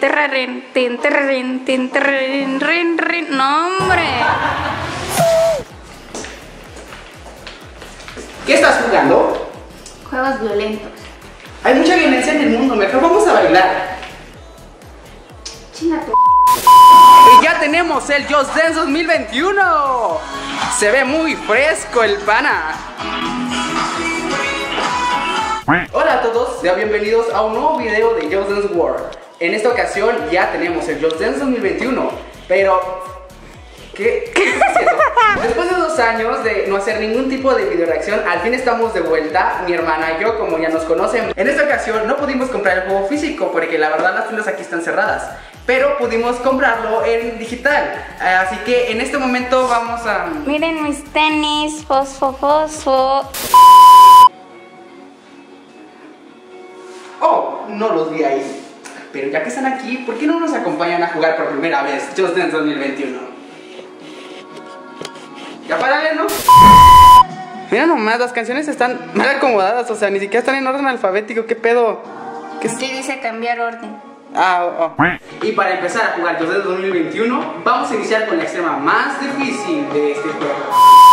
terrarín, tin, terrarín, tin, terrarín, rin, rin. No, hombre. ¿Qué estás jugando? Juegos violentos. Hay mucha violencia en el mundo, mejor vamos a bailar. Chinga tu. Y ya tenemos el Just Dance 2021. Se ve muy fresco el pana. Hola a todos, sean bienvenidos a un nuevo video de Just Dance World. En esta ocasión ya tenemos el Just Dance 2021, pero ¿qué, qué? Después de dos años de no hacer ningún tipo de video reacción, al fin estamos de vuelta, mi hermana y yo, como ya nos conocen. En esta ocasión no pudimos comprar el juego físico porque la verdad las tiendas aquí están cerradas, pero pudimos comprarlo en digital. Así que en este momento vamos a... Miren mis tenis, fosfo, fosfo. Oh, no los vi ahí. Pero ya que están aquí, ¿por qué no nos acompañan a jugar por primera vez Just Dance 2021? Ya párale, ¿no? Mira nomás, las canciones están mal acomodadas, o sea, ni siquiera están en orden alfabético, ¿qué pedo? ¿Qué es? Dice cambiar orden. Ah, oh, oh. Y para empezar a jugar Just Dance 2021, vamos a iniciar con la extrema más difícil de este juego.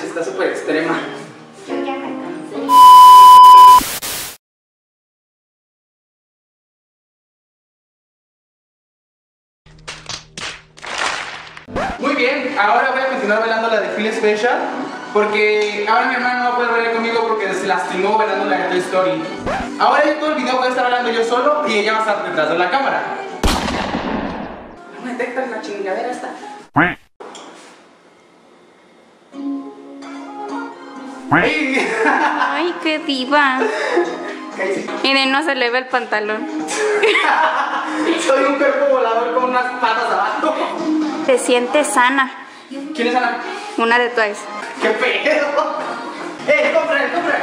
Está súper extrema. Muy bien, ahora voy a continuar bailando la de Phil Special porque ahora mi hermano no va a conmigo porque se lastimó bailando la de Toy Story. Ahora yo todo el video voy a estar bailando yo solo y ella va a estar detrás de la cámara. No me detectan la chingadera esta. ¡Ay! Qué diva. Miren, no se le ve el pantalón. Soy un cuerpo volador con unas patas abajo. Te sientes sana. ¿Quién es Ana? Una de Twice. ¡Qué pedo! ¡Eh, compra, compra!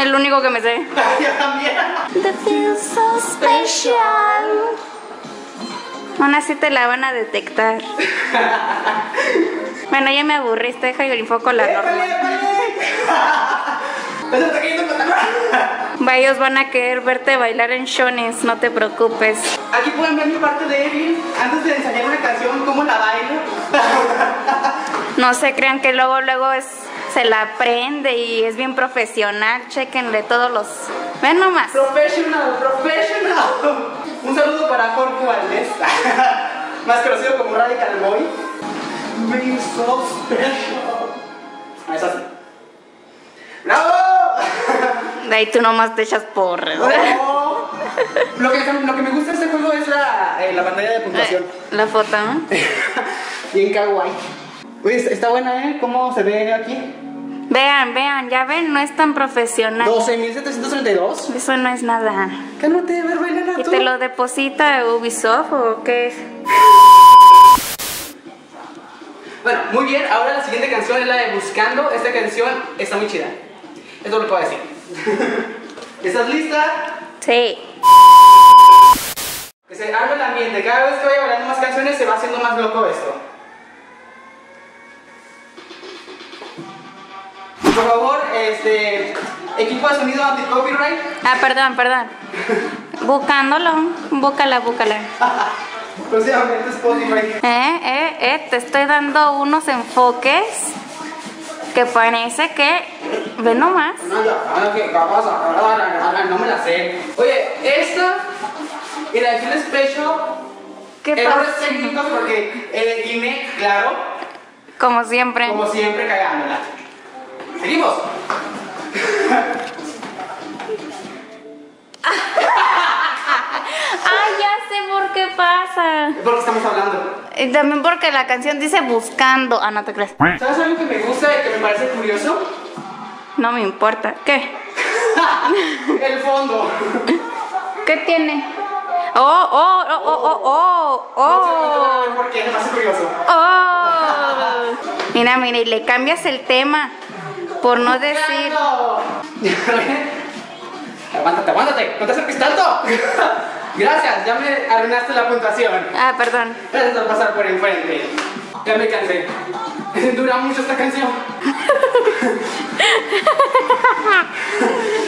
El único que me sé. Yo también. Te feel so special. Aún así te la van a detectar. Bueno, ya me aburriste, deja y enfoco la ¡Épale, normal. épale! ¡Se está cayendo el pantalón! Va, Ellos van a querer verte bailar en shones, no te preocupes. Aquí pueden ver mi parte débil. Antes de ensayar una canción, cómo la bailo. No se crean que luego, luego es, se la aprende y es bien profesional. Chequenle todos los... Ven nomás. Professional, professional. Un saludo para Jorge Valdés, más conocido como Radical Boy. Me so special. Es así. ¡Bravo! De ahí tú nomás te echas porras. Oh. Lo, que, lo que me gusta de este juego es la, eh, la pantalla de puntuación. La foto, ¿no? Bien kawaii. Uy, está- buena, ¿eh? ¿Cómo se ve aquí? Vean, vean, ya ven, no es tan profesional. 12.732. Eso no es nada. Cálmate, a ver, ¿Y tú. te lo deposita Ubisoft o qué es? Bueno, muy bien. Ahora la siguiente canción es la de Buscando. Esta canción está muy chida. Es todo lo que puedo decir. ¿Estás lista? Sí. Que se arme el ambiente. Cada vez que vaya bailando más canciones se va haciendo más loco esto. Por favor, este. Equipo de sonido anti-copyright. Ah, perdón, perdón. Buscándolo. Búscala, búscala. Próximamente Spotify. Eh, eh, eh, te estoy dando unos enfoques que parece que. Ve nomás. No, me la sé. Oye, esta y la de Feel Special. ¿Qué Errores técnicos porque eh, Guinea, claro, Como siempre. como siempre cagándola. Seguimos. Sé por qué pasa. ¿De por qué estamos hablando? Y también porque la canción dice buscando. Ah, no te crees. ¿Sabes algo que me gusta y que me parece curioso? No me importa. ¿Qué? El fondo. ¿Qué tiene? Oh, oh, oh, oh, oh, oh, No no oh. ver por qué, me parece curioso. Oh. Mira, mira, y le cambias el tema. Por no decir. Aguántate, aguántate, no te acerques tanto. Gracias, ya me arruinaste la puntuación. Ah, perdón. Gracias por pasar por enfrente. Ya me cansé. Dura mucho esta canción.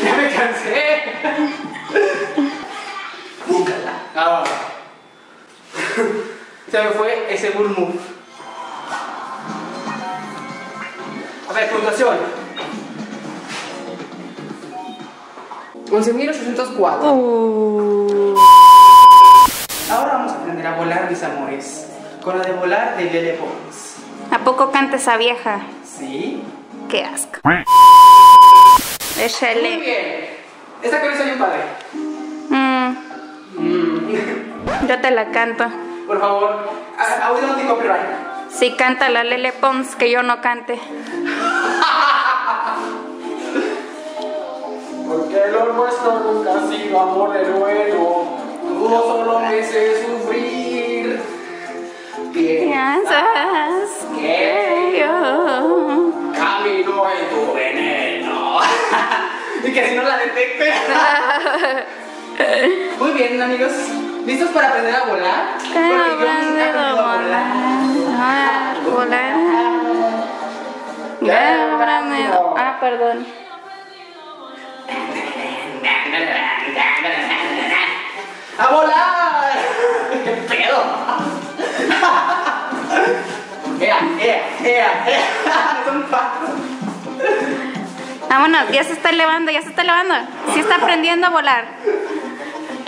ya me cansé. Búscala. Ah. Se me fue ese murmur. A ver, puntuación. 11.804. Uh. Ahora vamos a aprender a volar, mis amores. Con la de volar de Lele Pons. ¿A poco canta esa vieja? ¿Sí? Qué asco. Muy Échale. bien. Esta cosa bien padre. Mm, Mm. yo te la canto. Por favor, a- audio anti-copyright. Si canta la Lele Pons, que yo no cante. Porque lo nuestro nunca ha sido amor de bueno. Tú solo me sé sufrir. Piensas que yo. Camino en tu veneno. y que si no la detecte. Muy bien, amigos. ¿Listos para aprender a volar? Que Porque yo nunca he aprendido a volar. volar. a volar. Ah, perdón. ¡A volar! ¡Ea, ea, ea, ea! Son cuatro. Vámonos, ya se está elevando, ya se está elevando. Sí está aprendiendo a volar.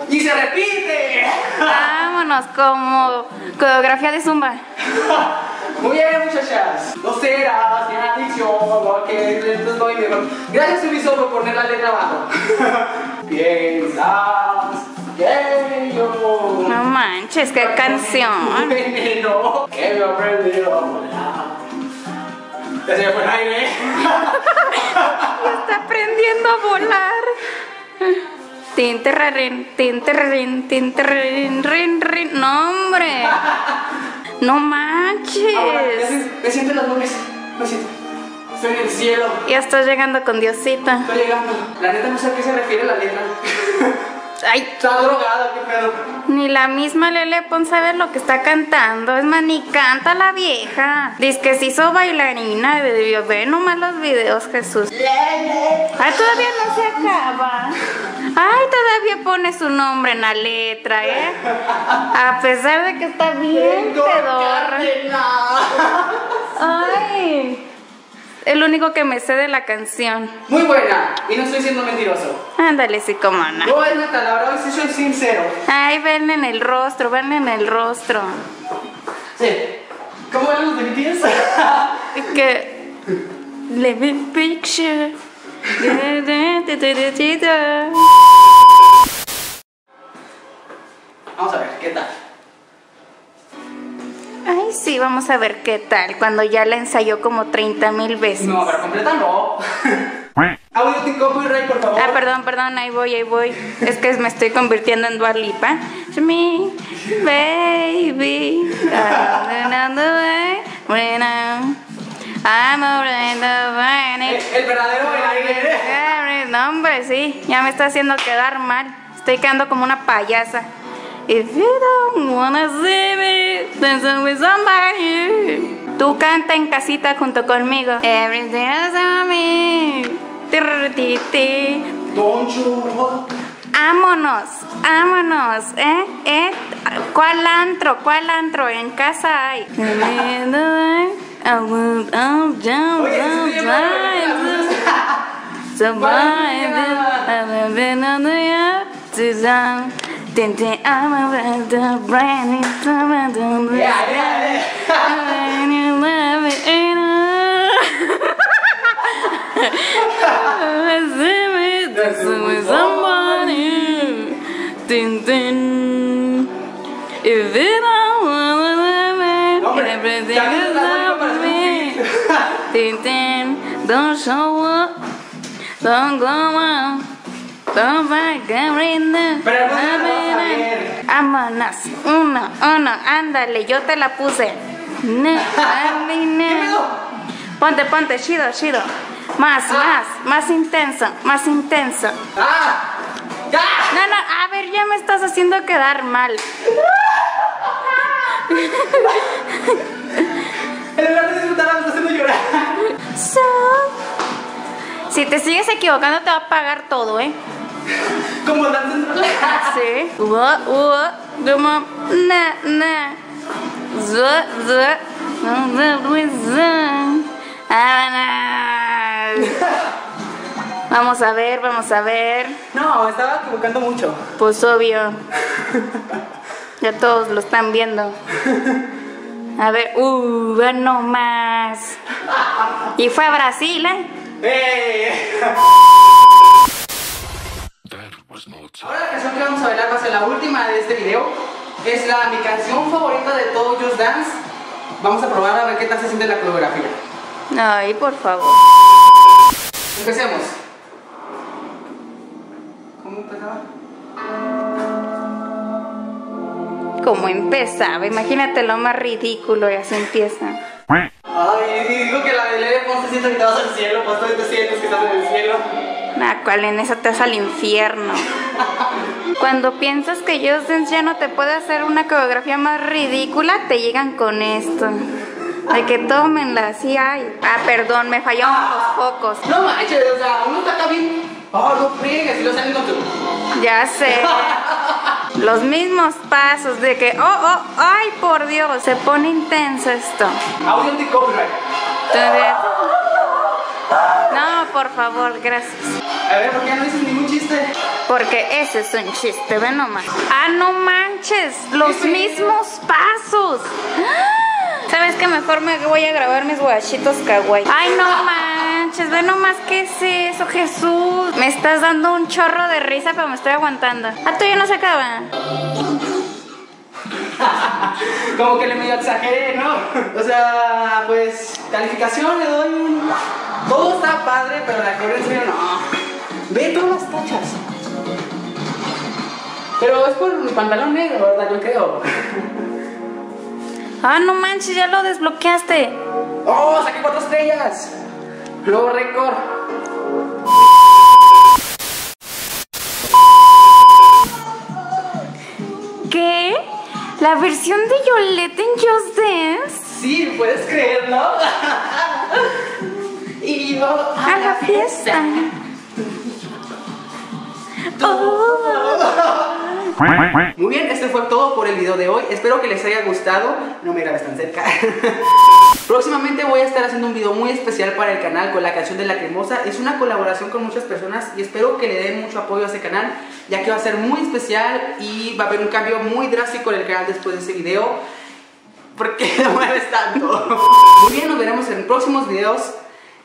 ¡Y se repite! Vámonos, como coreografía de zumba. Muy bien, muchachas. No serás mi adicción, porque entonces voy mejor. Gracias, Ubisoft, por poner la letra abajo. Piensas. No manches, qué canción. Veneno, que me aprendido a volar. Ya se fue el aire. Está aprendiendo a volar. Tin, terrarín, tin, terrarín, tin, terrarín, rin, rin. No, hombre. No manches. siento- me siento en las nubes. Me siento. Estoy en el cielo. Ya estás llegando con Diosita. Estoy llegando. La neta no sé a qué se refiere la letra. Ay, Está drogada, qué pedo. ni la misma Lele Pon sabe lo que está cantando. Es más, ni canta la vieja. Dice que se hizo bailarina. de- Ve nomás los videos, Jesús. Ay, todavía no se acaba. Ay, todavía pone su nombre en la letra, ¿eh? A pesar de que está bien pedorra. Ay. El único que me sé de la canción. Muy buena. Y no estoy siendo mentiroso. Ándale, sí, como no. No es neta, la verdad, sí soy sincero. Ay, ven en el rostro, ven en el rostro. Sí. ¿Cómo eran los de BTS? Y que. Living picture. Vamos a ver, ¿qué tal? Ay, sí, vamos a ver qué tal. Cuando ya la ensayó como 30 mil veces. No, pero completa no. Audio sin copyright, por favor. Ah, perdón, perdón, ahí voy, ahí voy. Es que me estoy convirtiendo en Dua Lipa. Me, baby. I'm the way, when I'm- the. El, el verdadero bailarín. No, hombre, sí, ya me está haciendo quedar mal. Estoy quedando como una payasa. If you don't wanna see me, dancing with somebody. Tú canta en casita junto conmigo. Everything is on me. Don't you want- Ámonos, ámonos, ¿eh? ¿Eh? ¿Cuál antro? ¿Cuál antro? En casa hay. Oye, sí estoy bien Yeah, yeah, yeah. Dancing with somebody. Tin, tin. If you don't wanna love me, No, hombre, everything ya is no estás up para to me. Tin, tin. Don't show up. Don't go on. Don't back everything. Pero no la vas a ver. Vámonos. Uno, uno. Ándale, yo te la puse. No? Ponte, ponte, chido, chido. Más, Ah. más, más intensa, más intensa. ¡Ah! No, no, a ver, ya me estás haciendo quedar mal. En lugar de disfrutar, me está haciendo llorar. So. Si te sigues equivocando, te va a pagar todo, ¿eh? En Sí. Ua, ua, como na, na. Ah, na. Vamos a ver, vamos a ver. No, estaba equivocando mucho. Pues obvio. Ya todos lo están viendo. A ver, uh, ve nomás. Y fue a Brasil, ¿eh? ¡Eh! Ahora la canción que vamos a bailar va a ser la última de este video. Es la, mi canción favorita de todo Just Dance. Vamos a probar a ver qué tal se siente la coreografía. Ay, por favor. Empecemos. ¿Cómo empezaba? Como empezaba, imagínate lo más ridículo y así empieza. Ay, digo que siento que te vas al cielo, pues tú te sientes que estás en el cielo. Nah, cual en esa te vas al infierno. Cuando piensas que Just ya no te puede hacer una coreografía más ridícula, te llegan con esto. De que tómenla, así hay. Ah, perdón, me fallaron los focos. No manches, o sea, uno está acá bien. Oh, no friegues, y lo salen con tu. Ya sé. Los mismos pasos de que, oh, oh, ay, por Dios, se pone intenso esto. Audio de copyright. No, por favor, gracias. A ver, ¿por qué no dices ningún chiste? Porque ese es un chiste, ve nomás. Ah, no manches, los mismos pasos. ¿Sabes qué? Mejor me voy a grabar mis guachitos kawaii. Ay, no manches, ve nomás qué es eso, Jesús. Me estás dando un chorro de risa, pero me estoy aguantando. Ah, todavía no se acaba. Como que le medio exageré, ¿no? O sea, pues, calificación le doy un. Todo está padre, pero la coreografía no. Ve todas las tachas. Pero es por mi pantalón negro, ¿verdad? Yo creo. Ah, no manches, ya lo desbloqueaste. ¡Oh! ¡Saqué cuatro estrellas! Nuevo récord. ¿Qué? ¿La versión de Yolette en Just Dance? Sí, puedes creerlo. A la fiesta. Muy bien, este fue todo por el video de hoy. Espero que les haya gustado. No me grabes tan cerca. Próximamente voy a estar haciendo un video muy especial para el canal con la canción de La Cremosa. Es una colaboración con muchas personas y espero que le den mucho apoyo a ese canal, ya que va a ser muy especial y va a haber un cambio muy drástico en el canal después de ese video. ¿Por qué lo mueves tanto? Muy bien, nos veremos en próximos videos.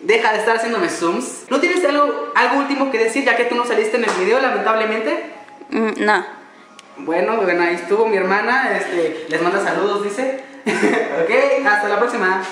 Deja de estar haciéndome zooms. ¿No tienes algo, algo último que decir ya que tú no saliste en el video, lamentablemente? Mm, no. Bueno, bueno, ahí estuvo mi hermana. Este, les manda saludos, dice. ok, hasta la próxima.